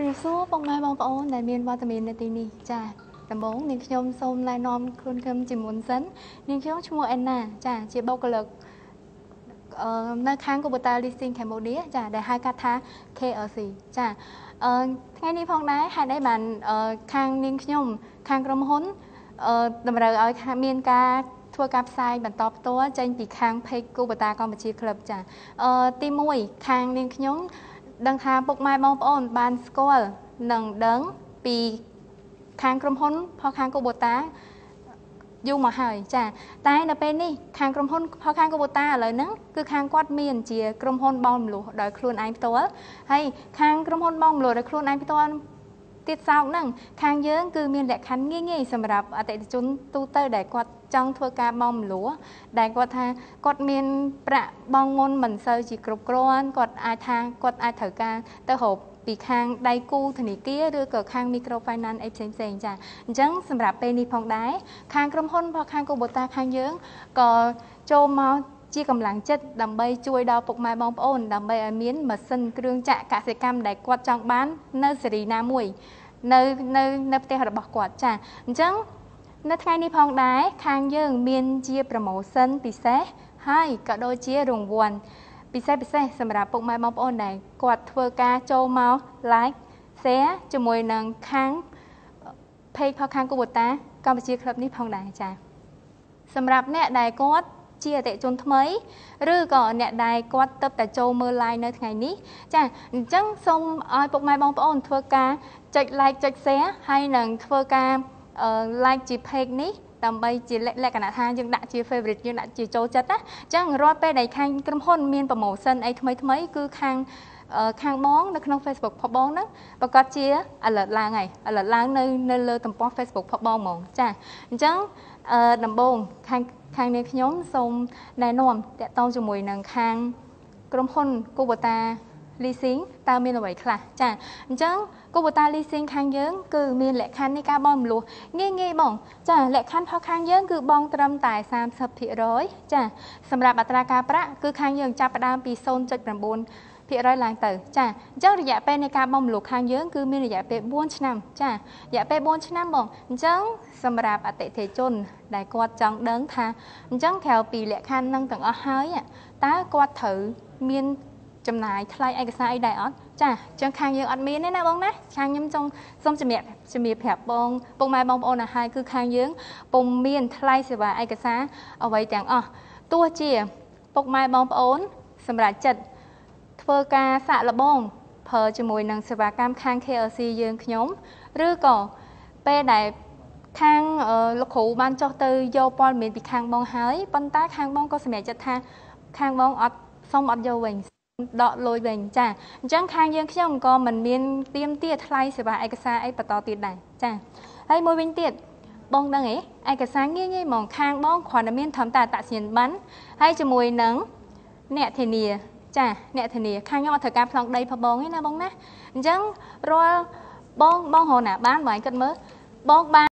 ជំរាបសួរពុកម៉ែបងប្អូនដែលមានវត្តមាននៅទីនេះចាដំបូងនាងខ្ញុំសូមណែនាំខ្លួនខ្ញុំជាមុនសិននាងខ្ញុំឈ្មោះអេណាចាជាបុគ្គលិកអឺនៅខាង Kubota Leasing Cambodia ចាដែលហៅកាត់ថា KLC ចាអឺថ្ងៃនេះផងដែរហេតុអីបានខាងនាងខ្ញុំ ខាងក្រុមហ៊ុនអឺតម្រូវឲ្យមានការធ្វើការផ្សាយបន្តផ្ទាល់ចេញពីខាង page Kubota កម្ពុជា Club ចាអឺទី1ខាងនាងខ្ញុំ ដឹងថាពុកម៉ែបងប្អូនបានស្គាល់និងដឹងពីខាងក្រុមហ៊ុនផលខាងកូបូតាយូរមកហើយចាតែនៅពេលនេះខាងក្រុមហ៊ុនផលខាងកូបូតាឥឡូវហ្នឹងគឺខាងគាត់មានជាក្រុមហ៊ុនបងមលុះដោយខ្លួនឯងផ្ទាល់ហើយខាងក្រុមហ៊ុនបងមលុះដោយខ្លួនឯងផ្ទាល់ ទៀតសោកហ្នឹងខាងយើងគឺមានលក្ខខណ្ឌងាយងាយសម្រាប់អតិថិជនទូទៅដែលគាត់ចង់ធ្វើការបង់មលួដែលគាត់ថាគាត់មានប្រាក់បង់មុនមិនសូវជាគ្រប់គ្រាន់គាត់អាចថាគាត់អាចត្រូវការទៅរកពីខាងដៃគូធនាគារឬក៏ខាង microfinance អីផ្សេងផ្សេងចាអញ្ចឹងសម្រាប់ពេលនេះផងដែរខាងក្រុមហ៊ុនរបស់ខាងកូបូតាខាងយើងក៏ចូលមក ជាកម្លាំងចិត្តដើម្បីជួយដល់ពុកម៉ែបងប្អូនដើម្បីឲ្យមានម៉ាស៊ីនគ្រឿងចាក់កសិកម្មដែលគាត់ចង់បាន នៅសេរីណាមួយ នៅនៅនៅផ្ទះរបស់គាត់ចាអញ្ចឹងនៅថ្ងៃនេះផងដែរខាងយើង មានជាប្រម៉ូសិនពិសេសហើយក៏ដូចជារង្វាន់ពិសេសពិសេសសម្រាប់ពុកម៉ែបងប្អូនដែលគាត់ធ្វើការចូលមក like share ជាមួយនឹងខាង page ផងខាងគូបូតាកម្ពុជាក្លឹបនេះផងដែរចា៎សម្រាប់អ្នកដែលគាត់ ជាអតិជនថ្មីឬក៏អ្នកដែលគាត់ទៅតែចូលមើល live នៅថ្ងៃនេះចាអញ្ចឹងសូមឲ្យពុកម៉ែបងប្អូនធ្វើការចុច like ចុច share ហើយនឹងធ្វើការ like ជា page នេះដើម្បីជាលក្ខណៈថាយើងដាក់ជា favorite យើងដាក់ជាចូលចិត្តណាអញ្ចឹងរាល់ពេលដែលខាងក្រុមហ៊ុនមាន promotion អីថ្មីថ្មីគឺខាង ខាងបងនៅក្នុង Facebook ផបងហ្នឹងប្រកាសជា alert ឡើងហើយ alert ឡើងនៅនៅលើទំព័រ Facebook ផបងហ្មងចាអញ្ចឹងអឺដំបូងខាងខាងនាងខ្ញុំសូមណែនាំតកតងជាមួយនឹងខាងក្រុមហ៊ុនគូបតា leasing តើមានអ្វីខ្លះចាអញ្ចឹងគូបតា leasing ខាងយើងគឺមានលក្ខខណ្ឌនៃការបង់មលុះងាយងាយបង ចាលក្ខខណ្ឌផលខាងយើងគឺបង់ត្រឹមតែ30%ចាសម្រាប់អត្រាការប្រាក់គឺខាងយើងចាប់ផ្ដើមពី0.9 ភាគរយឡើងទៅចាអញ្ចឹងរយៈពេលនៃការបង់មលុខខាងយើងគឺមានរយៈពេល4ឆ្នាំចារយៈពេល4ឆ្នាំបងអញ្ចឹងសម្រាប់អតិថិជន ដែលគាត់ចង់ដឹងថាអញ្ចឹងក្រៅពីលក្ខខណ្ឌនឹងទាំងអស់ហើយតើគាត់ត្រូវមានចំណាយថ្លៃឯកសារអីដែរអត់ចាចឹងខាងយើងអត់មានទេណាបងណាខាងខ្ញុំចង់សូមជំរាបជំរាបប្រាប់បងពុកម៉ែបងប្អូនឲ្យហើយគឺខាងយើងពុំមានថ្លៃសេវាឯកសារអ្វីទាំងអស់ទោះជាពុកម៉ែបងប្អូនសម្រាប់ចិត្ត ធ្វើការសាក់លបងប្រើជាមួយនឹងសេវាកម្មខាង KLC យើងខ្ញុំឬក៏ពេលដែលខាងលោកគ្រូបានចុះទៅយកព័ត៌មានពីខាងបងហើយប៉ុន្តែខាងបងក៏សម្រេចចិត្តថាខាងបងអត់សុំអត់យកវិញដកលុយវិញចាអញ្ចឹងខាងយើងខ្ញុំក៏មិនមានទៀមទាថ្លៃសេវាឯកសារអីបន្តទៀតដែរចាហើយមួយវិញទៀតបងដឹងអីឯកសារងាយងាយហ្មងខាងបងគ្រាន់តែមានត្រឹមតែអត្តសញ្ញាណប័ណ្ណហើយជាមួយនឹងអ្នកធានា ចាអ្នកធានាខាងខ្ញុំអត់ត្រូវការប្លង់ដីផងបងទេណាបងណាអញ្ចឹងរាល់បងបងរកណាបានបងឯងគិតមើលបងបាន